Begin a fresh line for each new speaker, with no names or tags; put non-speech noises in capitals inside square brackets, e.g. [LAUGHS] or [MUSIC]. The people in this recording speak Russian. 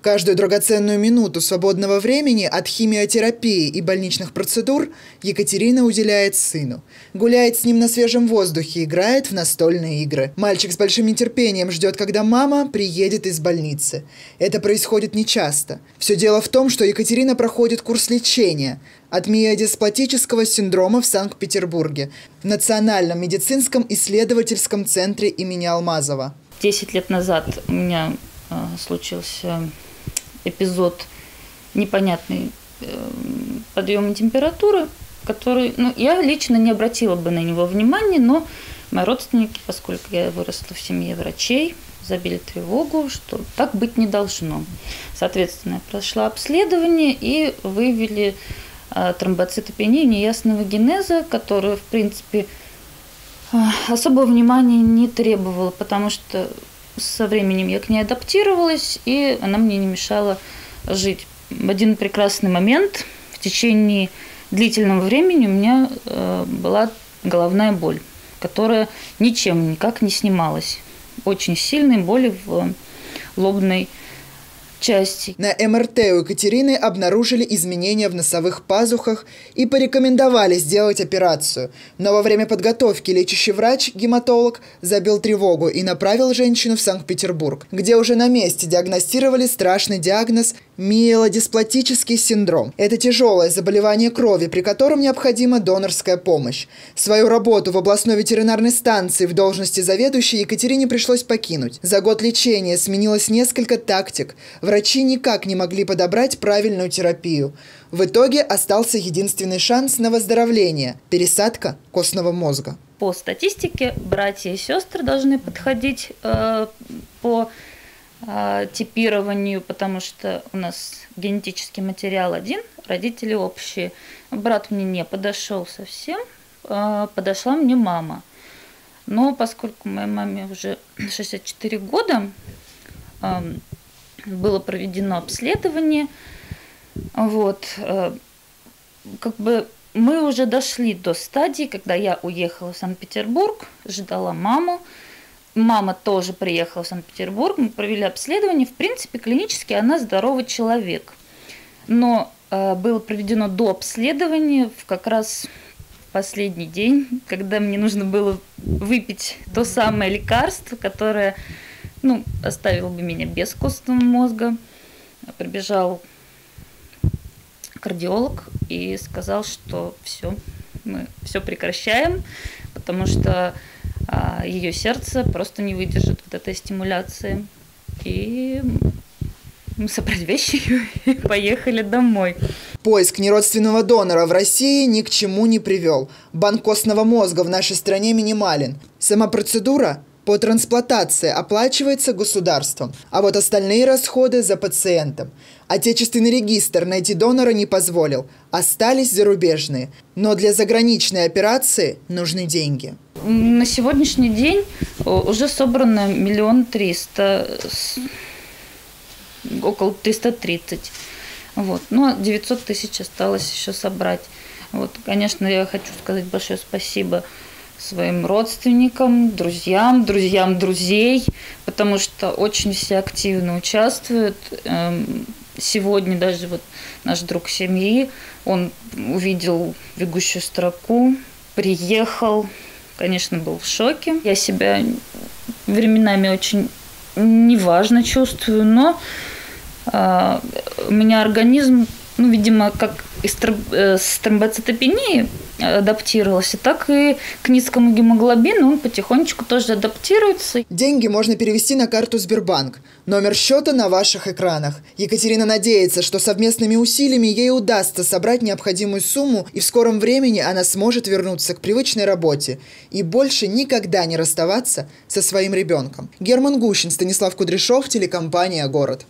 Каждую драгоценную минуту свободного времени от химиотерапии и больничных процедур Екатерина уделяет сыну. Гуляет с ним на свежем воздухе, играет в настольные игры. Мальчик с большим нетерпением ждет, когда мама приедет из больницы. Это происходит нечасто. Все дело в том, что Екатерина проходит курс лечения от миодисплатического синдрома в Санкт-Петербурге в Национальном медицинском исследовательском центре имени Алмазова.
Десять лет назад у меня э, случился эпизод непонятный э, подъема температуры, который, ну, я лично не обратила бы на него внимания, но мои родственники, поскольку я выросла в семье врачей, забили тревогу, что так быть не должно. Соответственно, я прошла обследование и выявили э, тромбоцитопению неясного генеза, которая, в принципе, особого внимания не требовала, потому что со временем я к ней адаптировалась, и она мне не мешала жить. В один прекрасный момент в течение длительного времени у меня э, была головная боль, которая ничем никак не снималась. Очень сильные боли в лобной части.
На МРТ у Екатерины обнаружили изменения в носовых пазухах и порекомендовали сделать операцию. Но во время подготовки лечащий врач, гематолог, забил тревогу и направил женщину в Санкт-Петербург, где уже на месте диагностировали страшный диагноз миелодисплатический синдром. Это тяжелое заболевание крови, при котором необходима донорская помощь. Свою работу в областной ветеринарной станции в должности заведующей Екатерине пришлось покинуть. За год лечения сменилось несколько тактик. Врачи никак не могли подобрать правильную терапию. В итоге остался единственный шанс на выздоровление – пересадка костного мозга.
По статистике братья и сестры должны подходить э, по а, типированию, потому что у нас генетический материал один, родители общие. Брат мне не подошел совсем, а, подошла мне мама. Но поскольку моей маме уже [CLEARS THROAT] 64 года, было проведено обследование, вот, как бы мы уже дошли до стадии, когда я уехала в Санкт-Петербург, ждала маму, Мама тоже приехала в Санкт-Петербург, мы провели обследование. В принципе, клинически она здоровый человек. Но э, было проведено до обследования в как раз последний день, [LAUGHS] когда мне нужно было выпить то самое лекарство, которое ну, оставило бы меня без костного мозга. Прибежал кардиолог и сказал, что все, мы все прекращаем, потому что а ее сердце просто не выдержит вот этой стимуляции. И мы собрали вещи и [LAUGHS] поехали домой.
Поиск неродственного донора в России ни к чему не привел. Банк костного мозга в нашей стране минимален. Сама процедура по трансплантации оплачивается государством, а вот остальные расходы за пациентом. Отечественный регистр найти донора не позволил, остались зарубежные. Но для заграничной операции нужны деньги.
На сегодняшний день уже собрано миллион триста, около 330. Вот. Но 900 тысяч осталось еще собрать. Вот, конечно, я хочу сказать большое спасибо своим родственникам, друзьям, друзьям друзей, потому что очень все активно участвуют. Эм, сегодня даже вот наш друг семьи, он увидел бегущую строку, приехал, конечно, был в шоке. Я себя временами очень неважно чувствую, но э, у меня организм, ну, видимо, как э, с тромбоцитопенией адаптировался, так и к низкому гемоглобину он потихонечку тоже адаптируется.
Деньги можно перевести на карту Сбербанк. Номер счета на ваших экранах. Екатерина надеется, что совместными усилиями ей удастся собрать необходимую сумму, и в скором времени она сможет вернуться к привычной работе и больше никогда не расставаться со своим ребенком. Герман Гущин, Станислав Кудряшов, телекомпания «Город».